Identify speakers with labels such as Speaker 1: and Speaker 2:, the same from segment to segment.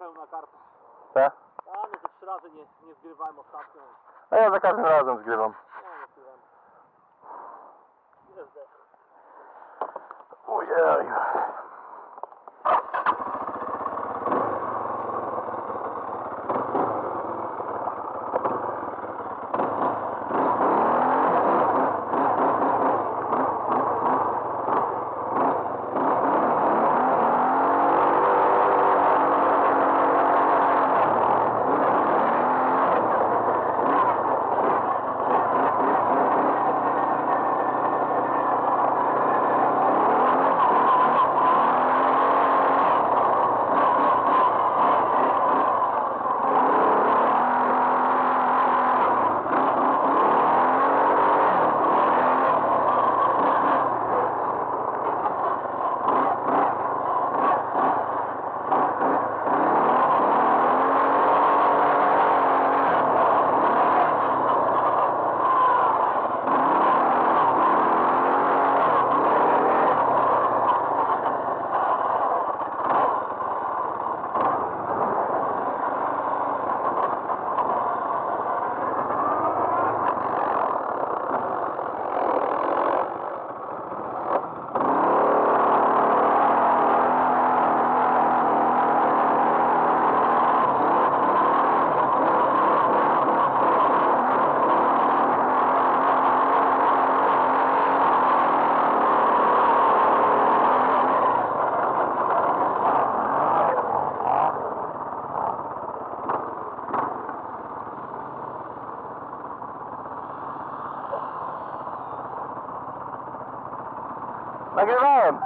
Speaker 1: pełna karta.
Speaker 2: Tak?
Speaker 1: A no to trzy razy nie, nie zgrywałem ostatnio.
Speaker 2: A ja za każdym razem zgrywam.
Speaker 1: Nie. Ile zdech?
Speaker 2: Ojej.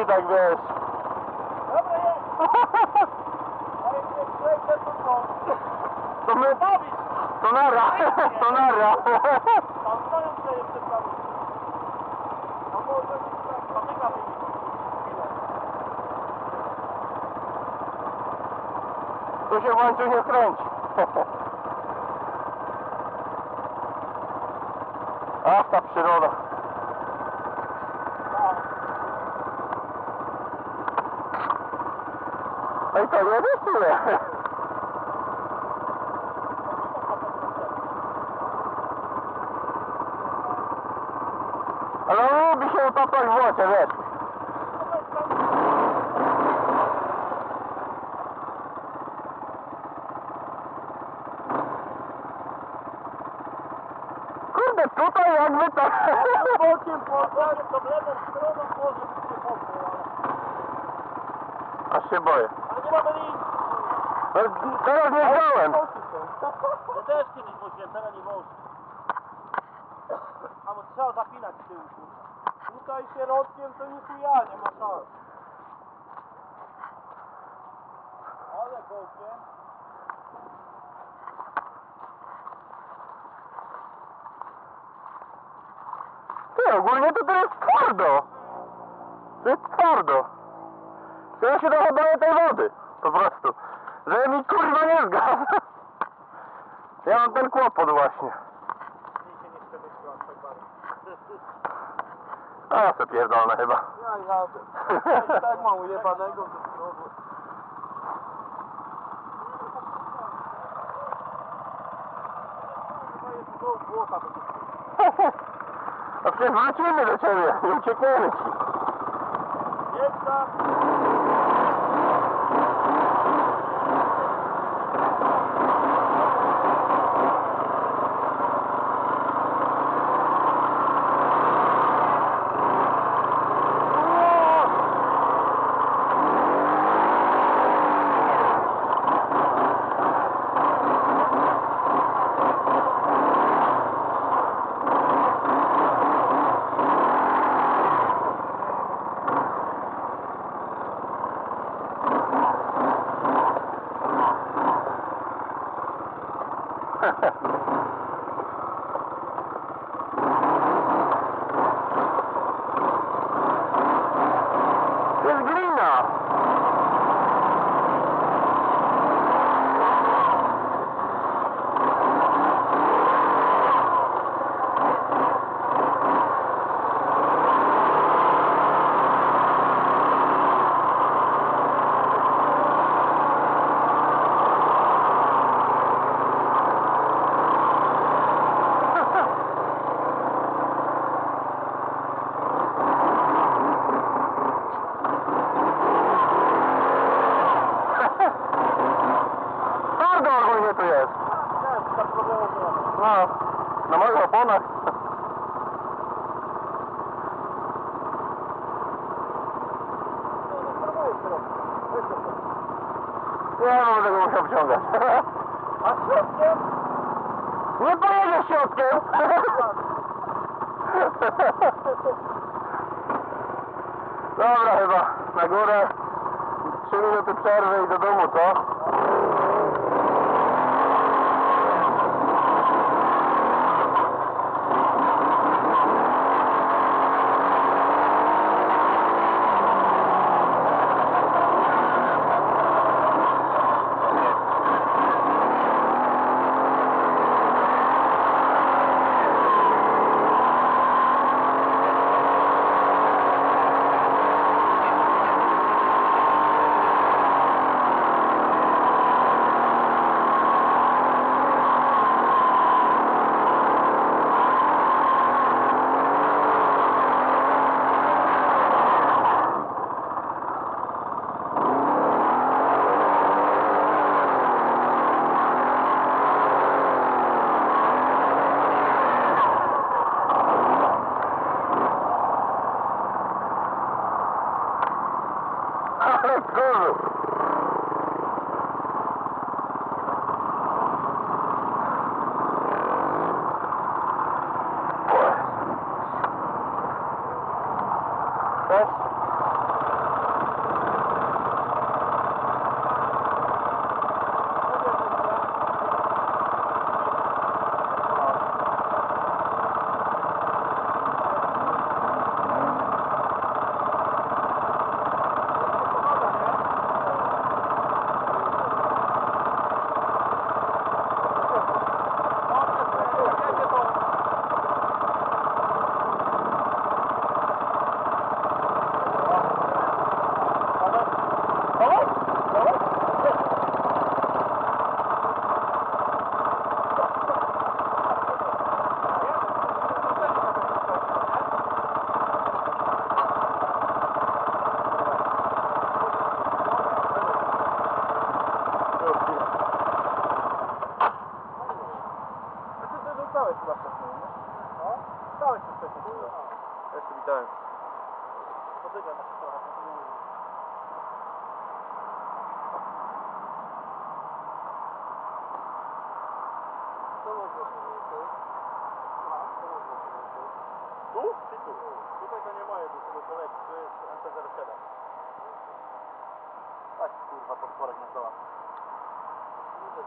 Speaker 2: Mówi tak, wiesz.
Speaker 1: Dobra jest. To
Speaker 2: my... To nara, to nara. Tu się w łańcuchie kręci. Ach, ta przyroda. No i to nie rysuje. Ale on lubi się utopiać w łocie, wiesz. Kurde, tutaj jakby to...
Speaker 1: Bokiem poszedł, to w lewą stroną może być nie poszło, ale...
Speaker 2: Aż się boję.
Speaker 1: Ale nie mamy linii.
Speaker 2: No, teraz nie wziąłem.
Speaker 1: Ja też kiedyś woziłem, teraz nie można. A bo trzeba zapinać z tyłu. Tutaj środkiem to nie chuja, nie ma szans. Ale bokiem.
Speaker 2: Ty, ogólnie to to jest twardo. To jest twardo. To ja się boję tej wody. Po prostu. Że mi kurwa nie zgadza. Ja mam ten kłopot właśnie.
Speaker 1: Nie.
Speaker 2: A ja se pierdolę chyba.
Speaker 1: Ja jadę. Ja tak mam ujebanego ze będzie.
Speaker 2: A przecież wrócimy do ciebie i uciekniemy ci.
Speaker 1: Jedź tam.
Speaker 2: To jest glina. Twardo ogólnie tu jest.
Speaker 1: Nie, tak problemu nie ma.
Speaker 2: No, na moich oponach.
Speaker 1: Nie, nie spróbuję teraz. Weź to sobie.
Speaker 2: Nie, no będę go musiał wciągać.
Speaker 1: A środkiem?
Speaker 2: Nie pojedziesz środkiem. Dobra chyba, na górę. Trzy minuty przerwy i do domu, co?
Speaker 3: this.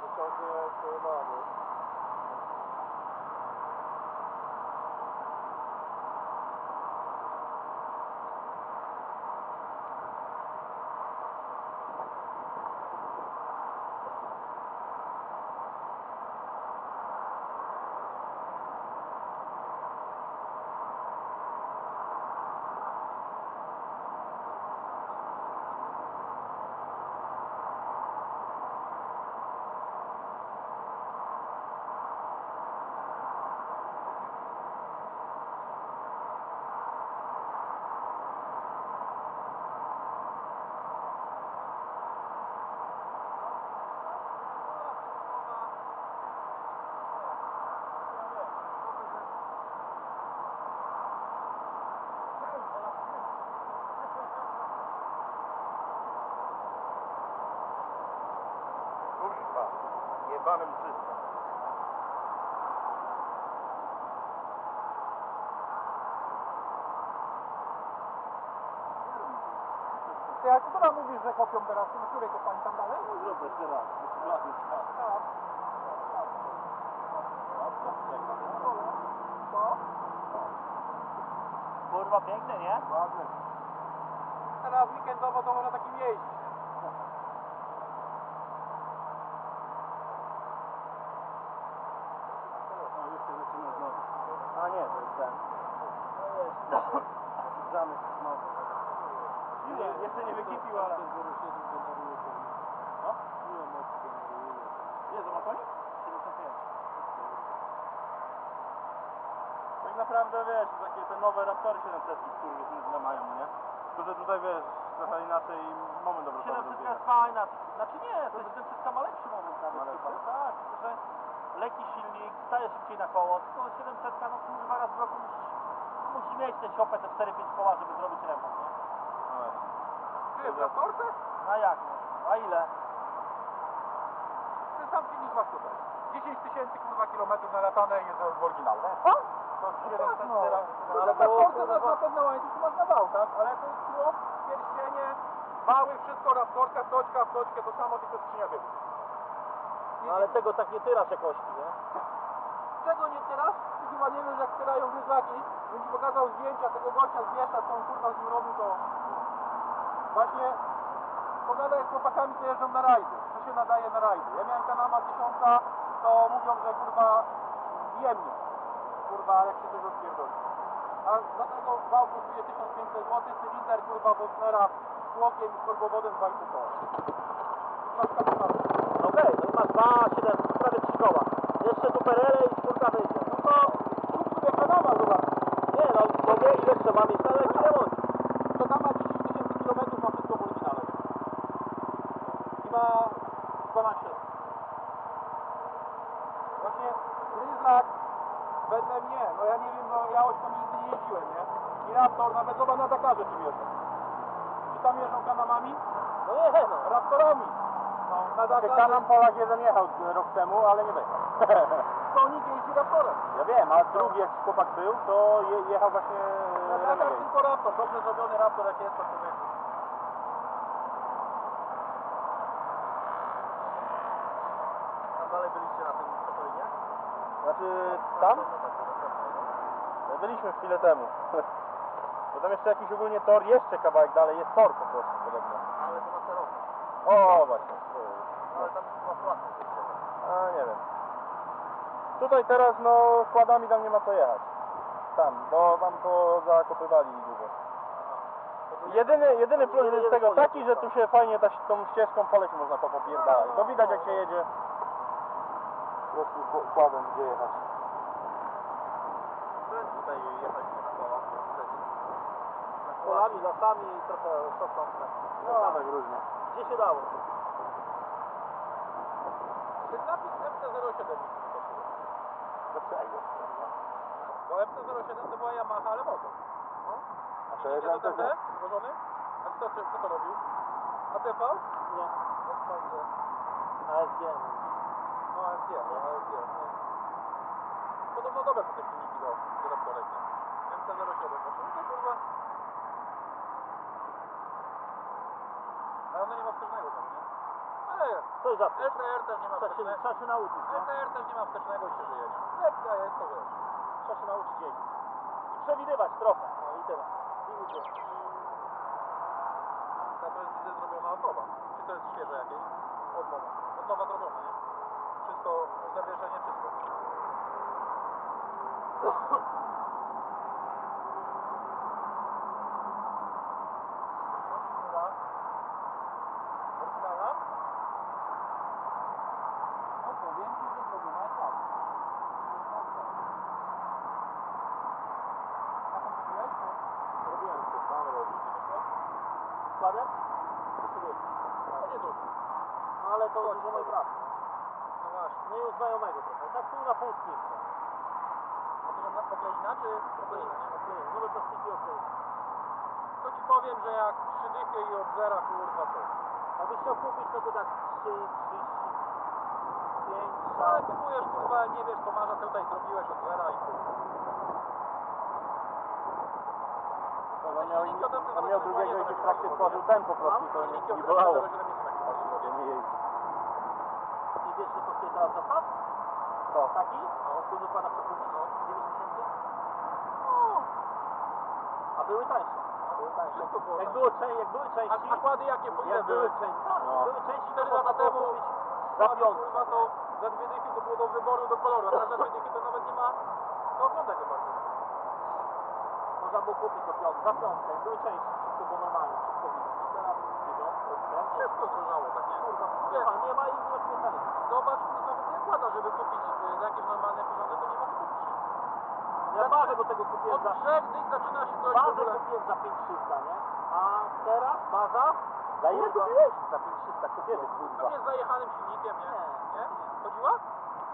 Speaker 4: Widzę, że ciągnie jak mamy.
Speaker 3: Kurwa, jebanym wszystko.
Speaker 4: Ty jak która mówisz, że kopią teraz, to na której kopalni tam dalej?
Speaker 3: Zrób jeszcze raz, ładny czas.
Speaker 4: Tak. Co?
Speaker 3: Kurwa, piękny, nie?
Speaker 4: Ładny. Teraz weekendowo to można takim jeździć.
Speaker 3: No, już się zaczyna znowu. A nie, to jest ten. To jest zamysł znowu. Nie, jeszcze nie wykipił, ale... No? Ile to ma koni? 75. Tak naprawdę wiesz, takie te nowe Raptory 700 kurwy mają, nie? Tylko, że tutaj wiesz, trochę inaczej moment obrotowy
Speaker 1: 700
Speaker 3: rozbiega.
Speaker 1: jest fajna, znaczy nie, to 700 ma lepszy moment nawet
Speaker 3: Ma lepszy?
Speaker 1: chyba, tak, że lekki silnik, staje szybciej na koło, tylko 700 no kurwa raz w roku musi, musi mieć te siopę, te 4-5 koła, żeby zrobić remont.
Speaker 4: Ty, w Raptorce?
Speaker 1: A jak no? A ile?
Speaker 4: Ten sam silnik masz tutaj. 10 tysięcy kurwa kilometrów nalatane i jest w oryginale.
Speaker 1: O?
Speaker 4: To 700
Speaker 1: no.
Speaker 4: teraz.
Speaker 1: Ale
Speaker 4: Ale
Speaker 1: to
Speaker 4: to Raptorce
Speaker 1: kurwa-
Speaker 4: masz na łańcuch, masz na wałkach, ale to jest chłop, pierścienie, wały, wszystko Raptorka, wtoczka, wtoczkę, to samo, tylko skrzynia biegów.
Speaker 1: No ale tego tak nie tyrasz jakości, nie?
Speaker 4: Czego nie teraz? Ty chyba nie wiesz jak tyrają gryzaki. Bym ci pokazał zdjęcia tego gościa z Bieszcza, co on kurwa z nim robił, to... Właśnie pogadaj z chłopakami, co jeżdżą na rajdy. Co się nadaje na rajdy. Ja miałem kanama tysiąca, to mówią, że kurwa zjemnie. Kurwa, jak się tego spierdoli. A dlatego wał kosztuje 1500 zł, cylinder kurwa Bosnera z tłokiem i z korbowodem 2,5 koła.
Speaker 1: Okej, no i masz 2, 7, prawie 3 koła. Jeszcze tu perele i czwórka wyjdzie.
Speaker 4: No to kup sobie kanama, zobacz.
Speaker 1: Nie no, mogę ile trzeba mieć na lekki remont.
Speaker 4: To tam ma 10 tysięcy kilometrów, ma wszystko w oryginale. I ma 12 lat. Właśnie Ryzlak wedle mnie, no ja nie wiem, no ja ośką nigdy nie jeździłem, nie? I Raptor, nawet zobacz na Dakarze czym jeżdżą. Czy tam jeżdżą kanamami?
Speaker 1: No nie no.
Speaker 4: Raptorami. No,
Speaker 3: Kanam Polak jeden jechał rok temu, ale nie dojechał.
Speaker 4: Sonic jeździ Raptorem.
Speaker 3: Ja wiem, a drugi jak chłopak był, to je, jechał właśnie
Speaker 4: Na
Speaker 3: e,
Speaker 4: Dakar
Speaker 3: Renegade.
Speaker 4: tylko Raptor, dobrze zrobiony Raptor jak jest, to sobie.
Speaker 1: Tam dalej byliście na tym Katolinie?
Speaker 3: Znaczy tam? Byliśmy chwilę temu. Bo tam jeszcze jakiś ogólnie tor, jeszcze kawałek dalej jest tor po prostu podobno.
Speaker 1: Ale to na.
Speaker 3: O, właśnie.
Speaker 1: Tam.
Speaker 3: A nie wiem. Tutaj teraz no kładami tam nie ma co jechać. Tam, bo wam to zakopywali długo. Jedyny, jedyny plus jest tego taki, że tu się fajnie ta, tą ścieżką poleć można popopierdalać. To widać jak się jedzie. Po prostu kł- kładem gdzie jechać.
Speaker 1: Tutaj jechać nie. Polami, lasami i trochę szosą.
Speaker 3: No tak różnie.
Speaker 1: Gdzie się dało?
Speaker 4: Ten napis MT-07
Speaker 3: Dlaczego?
Speaker 4: Bo MT-07 to była Yamaha, ale motor.
Speaker 3: A to jest
Speaker 4: to ten
Speaker 3: MTZ?
Speaker 4: złożony? A kto, kto to robił? ATV?
Speaker 1: Nie.
Speaker 4: SVG.
Speaker 1: ASG.
Speaker 4: No ASG, no ASG. No. Podobno dobre są te silniki do, do raptorek, nie? MT-07, właśnie kurwa. Ale ono nie ma wstecznego tam, nie?
Speaker 1: Jest za
Speaker 4: LTR też nie ma
Speaker 1: Trzeba się,
Speaker 4: wstecznego.
Speaker 1: trzeba się nauczyć, no.
Speaker 4: LTR też nie ma wstecznego i się żyje, nie? Lekka jest, to wiesz.
Speaker 1: Trzeba się nauczyć jeździć. I przewidywać trochę. No i tyle. I nic więcej.
Speaker 4: Ta to jest widzę zrobiona od nowa. Czy to jest świeże jakieś?
Speaker 1: Od nowa.
Speaker 4: Od nowa zrobione, nie? Wszystko, zawieszenie, wszystko. Szmura. Oryginalna? No powiem Ci, że zrobiona jest ładnie. Na to kupiłeś?
Speaker 1: Robiłem to sam robić.
Speaker 4: Czy wyszło?
Speaker 1: Składem? Jeszcze nie.
Speaker 4: No nie dużo.
Speaker 1: No ale to dużo mojej pracy.
Speaker 4: No właśnie.
Speaker 1: No i u znajomego trochę. Tak pół na pół z kim to.
Speaker 4: A to na pokleina czy pokleina, nie?
Speaker 1: Okleję. Nowe plastiki okleję.
Speaker 4: To Ci powiem, że jak trzy dychy i od zera, kurwa, to...
Speaker 1: Jakbyś chciał kupić, to to tak 3, 35,
Speaker 4: No ale kupujesz, kurwa, nie wiesz co masz, a tutaj zrobiłeś od zera i.
Speaker 3: On miał,
Speaker 4: silniki ode mnie
Speaker 3: on miał
Speaker 4: nie
Speaker 3: drugiego i w trakcie
Speaker 4: drogiego.
Speaker 3: tworzył ten po prostu, to nie, nie bolało.
Speaker 4: 0,7 są jakieś bardzo drogie.
Speaker 3: Nie jeździ.
Speaker 1: I wiesz, ile kosztuje teraz zestaw?
Speaker 3: Co?
Speaker 1: Taki? No, który wykładasz na półkę? No. 9 tysięcy? A były tańsze. Były tańsze. Jak, były
Speaker 4: a
Speaker 1: części,
Speaker 4: nakłady jakie po
Speaker 1: jak były części, tak,
Speaker 3: No.
Speaker 1: były części,
Speaker 4: Cztery
Speaker 1: to
Speaker 4: lata
Speaker 1: można było
Speaker 4: temu
Speaker 1: za piątkę.
Speaker 4: Kurwa, za dwie dychy to było do wyboru, do koloru, a teraz za dwie dychy to nawet nie ma do oglądania nie?
Speaker 1: Można było kupić za piątkę. Za piątkę. Jak były części, wszystko było normalnie, wszystko widać. No teraz skręt.
Speaker 4: Wszystko zdrożało, tak nie?
Speaker 1: Kurwa, kurwa, nie ma w cenie.
Speaker 4: Zobacz, nawet nakłada, żeby kupić y, za jakieś normalne pieniądze, to nie ma co kupić.
Speaker 1: Ja bazę do tego kupiłem
Speaker 4: Od
Speaker 1: za...
Speaker 4: trzech dych zaczyna się coś
Speaker 1: Bazę kupiłem za 5300, nie? A teraz baza...
Speaker 3: Za ile kupiłeś?
Speaker 1: Za 5300 kupiłem, kurwa.
Speaker 4: Pewnie z zajechanym silnikiem, nie? Nie? Chodziła?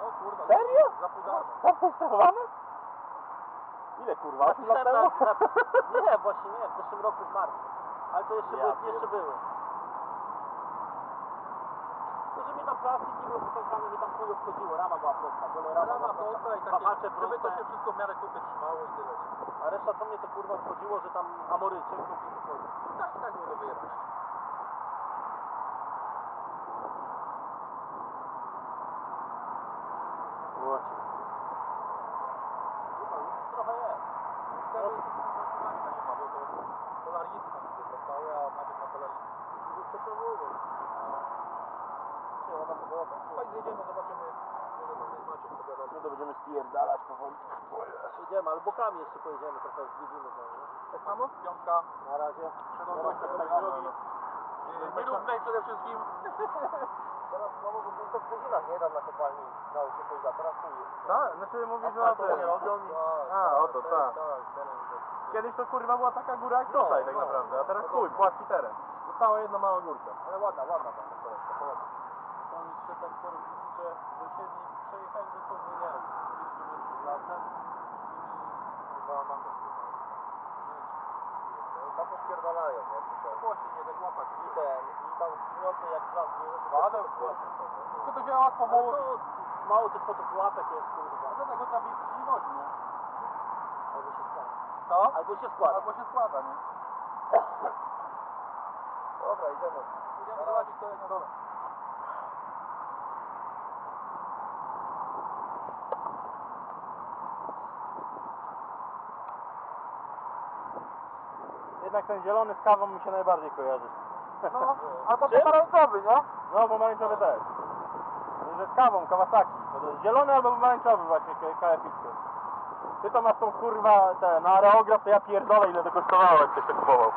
Speaker 4: O kurwa.
Speaker 3: Serio?
Speaker 4: Za pół darmo.
Speaker 3: Zatestowane? Ile kurwa? 8 lat temu?
Speaker 1: Nie, właśnie nie, w zeszłym roku w marcu. Ale to jeszcze,
Speaker 3: Ja
Speaker 1: były, jeszcze były. Że mnie tam plastiki były pokończane, mnie tam chuj obchodziło. Rama była prosta, byle rama,
Speaker 4: prosta i takie,
Speaker 1: wahacze
Speaker 4: żeby to
Speaker 1: proste.
Speaker 4: się wszystko w miarę kupy trzymało i tyle, nie?
Speaker 1: A reszta co mnie to kurwa obchodziło, że tam amory cokolwiek.
Speaker 4: I tak, i tak było do wyjebania, nie?
Speaker 3: Łocie.
Speaker 1: Chyba już trochę jest.
Speaker 4: Ciekawe jest, że to Maćka nie ma, bo to polarisy tam gdzieś zostały, a Maciek ma polarisy.
Speaker 1: Już to to mówię. Czy ona to była
Speaker 4: zjedziemy, zobaczymy, może tam jest Maciek pogadać.
Speaker 3: No to będziemy spierdalać powoli.
Speaker 1: Jedziemy, ale bokami jeszcze pojedziemy, trochę zwiedzimy znowu.
Speaker 4: Tak samo? Piątka,
Speaker 1: Na razie. Teraz
Speaker 4: tej
Speaker 1: tak
Speaker 4: drogi. Nierównej przede wszystkim.
Speaker 1: Teraz znowu, bo to w godzinach nie dam na kopalni dał się pójść, a teraz chuj jest.
Speaker 3: Tak, znaczy mówisz, że o
Speaker 1: Asfaltu nie
Speaker 3: tym.
Speaker 1: robią i...
Speaker 3: A, o to, tak.
Speaker 4: Tak, teren jest.
Speaker 3: Kiedyś to kurwa była taka góra jak
Speaker 1: No,
Speaker 3: tutaj tak
Speaker 1: no,
Speaker 3: naprawdę, a teraz
Speaker 4: no
Speaker 3: chuj, płaski teren. Została jedna mała górka.
Speaker 4: Ale ładna, ładna tam ta korekta, ładna. Tam porobić, że dosiedli, przejechali nie wiem, 200 metrów lasem i chyba na to
Speaker 1: Tam pospierdalają, nie?
Speaker 4: Właśnie nie tak łapać.
Speaker 1: I ten, i tam przyniosę jak nie?
Speaker 4: Ładne, Tylko to się łatwo mało.
Speaker 1: to mało tych fotopułapek jest, kurwa.
Speaker 4: A do tego trzeba być możliwości, nie?
Speaker 1: Albo się składa.
Speaker 4: Co?
Speaker 1: Albo się składa.
Speaker 4: Albo się składa, nie?
Speaker 1: Dobra, idziemy.
Speaker 4: Idziemy zobaczyć co jest
Speaker 3: Jednak ten zielony z kawą mi się najbardziej kojarzy.
Speaker 4: No, albo
Speaker 1: Czym?
Speaker 4: pomarańczowy, nie?
Speaker 3: No, pomarańczowy też. Że z kawą, Kawasaki. Zielony albo pomarańczowy właśnie, KFX. Ty to masz tą kurwa, ten, na areograf to ja pierdolę ile to kosztowało jak ktoś to kupował.